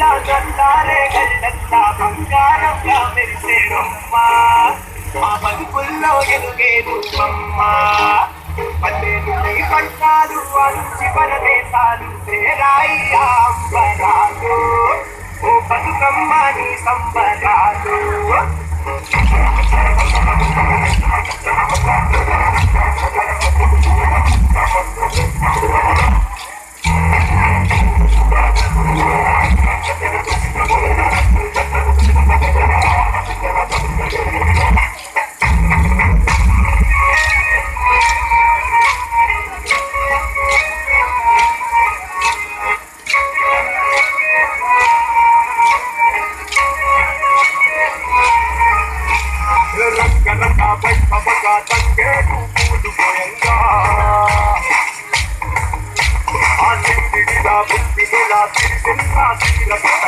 బండారే గల్లంతా బంగారంగా మెరిసేనమ్మా మా బతుకుల్లో ఎదుగేదు అమ్మా పల్లెలు నీ పంటాలు అంచి పరదేశాలు పేరాయి అంబరాలు. ఓ బతుకమ్మ నీ సంబరాలు. I'm in